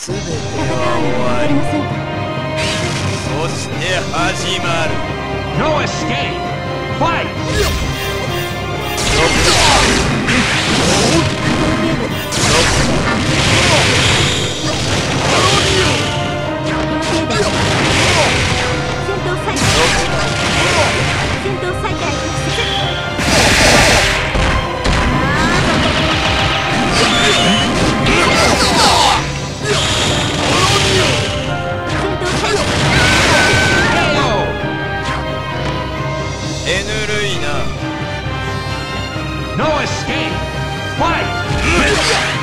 そして始まる No escape! Fight!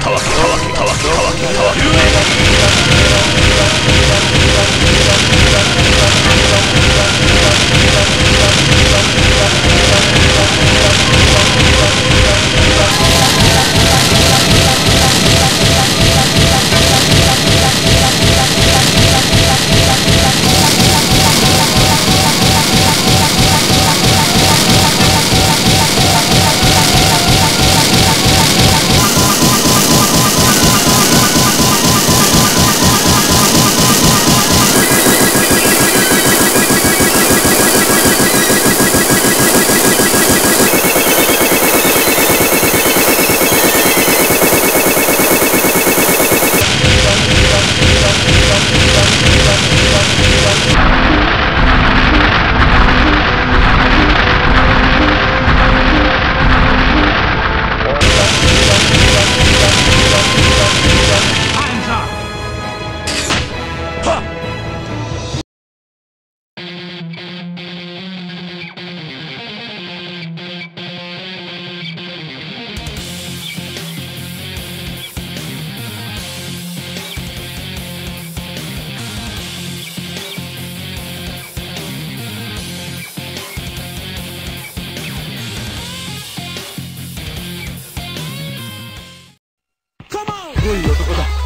たわけたわけたわけたわけたわけすごい男だ。